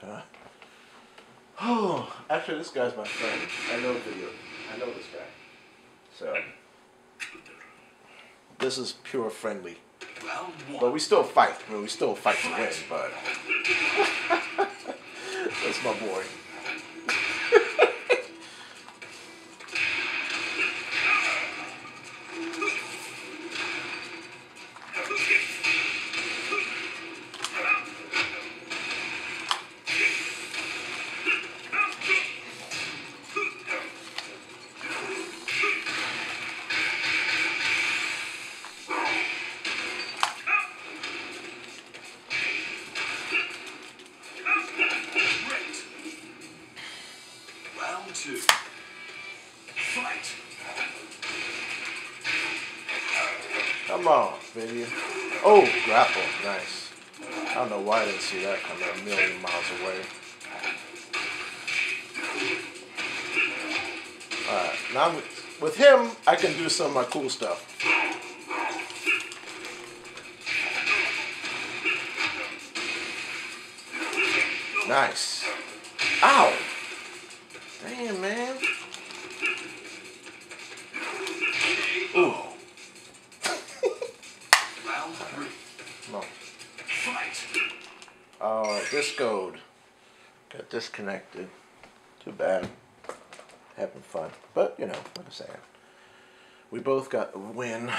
Huh? Oh, actually, this guy's my friend. I know video. I know this guy. So, this is pure friendly. But we still fight. I mean, we still fight to win, but that's my boy. Two. Fight. Come on, video. Oh, grapple. Nice. I don't know why I didn't see that coming a million miles away. Alright, now with, with him, I can do some of my cool stuff. Nice. Ow! Oh, discoed. Got disconnected. Too bad. Having fun. But, you know, like I said, we both got the win.